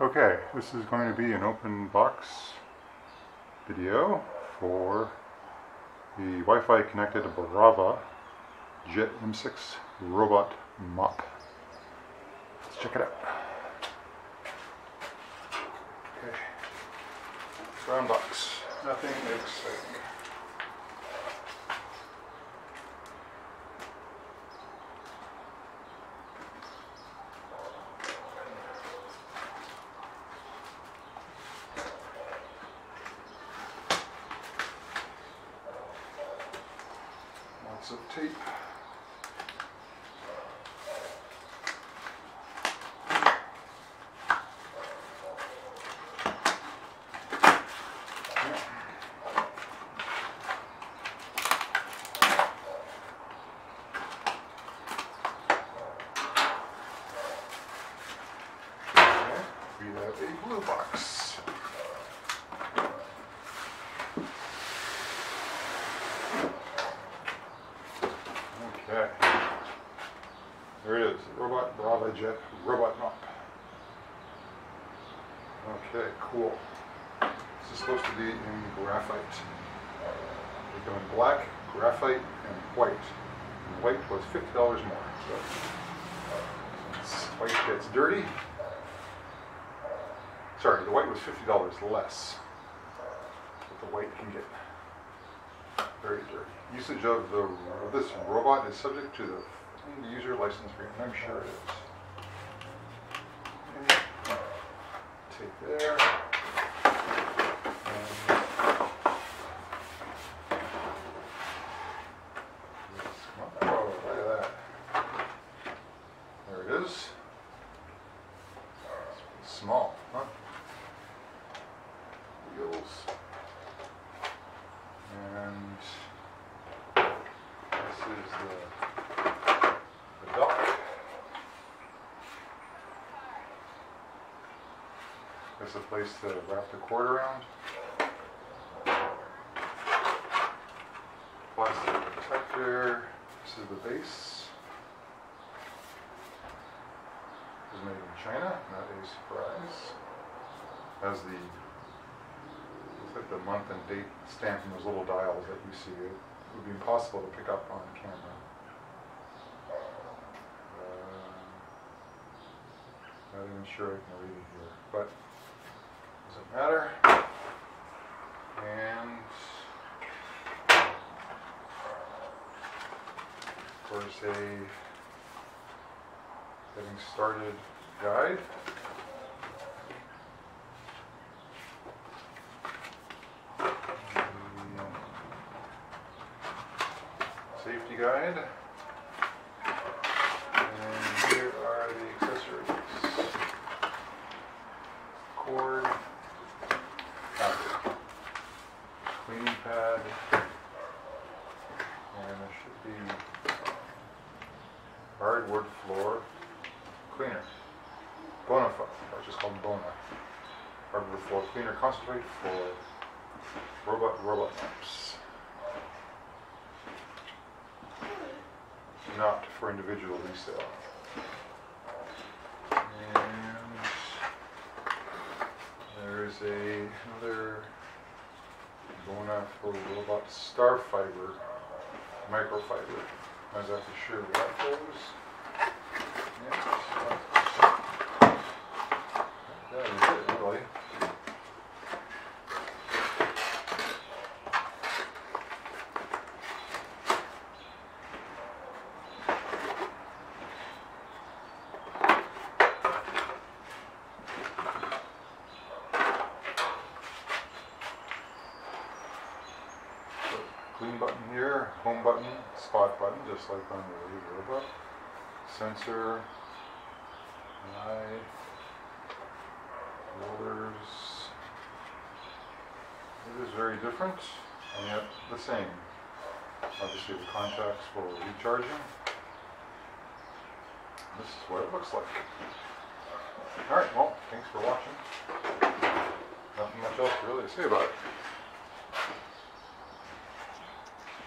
Okay, this is going to be an open box video for the Wi-Fi connected Braava Jet M6 robot mop. Let's check it out. Okay, brown box, nothing exciting. Of tape. We have a blue box. Robot Braava Jet, Robot mop. Okay, cool. This is supposed to be in graphite. We're in black, graphite, and white. And white was $50 more. So since white gets dirty. Sorry, the white was $50 less. But the white can get very dirty. Usage of the, this robot is subject to the user license agreement. I'm sure it is. Okay. Take there. And this- oh, look at that. There it is. It's small, huh? Wheels. And this is the, the dock. There's a place to wrap the cord around. Plastic protector. This is the base. This is made in China, not a surprise. Has the like the month and date stamped in those little dials that you see. It would be impossible to pick up on camera. Uh, not even sure I can read it here, but doesn't matter. And of course a getting started guide. Mm. safety guide. And here are the accessories. Cord, ah, and there should be hardwood floor cleaner. Bonafide, or just called Bona. Hardwood floor cleaner concentrate for robot robot lamps. not for individual resale. And there is a, another Bona for robot star fiber, microfiber. I'm not sure where that. Yes. That is it, really. So, Clean button here, home button, spot button, just like on the Wave robot. Sensor, eye, rollers. It is very different and yet the same. Obviously the contacts for recharging. This is what it looks like. Alright, well, thanks for watching. Nothing much else to really say about it.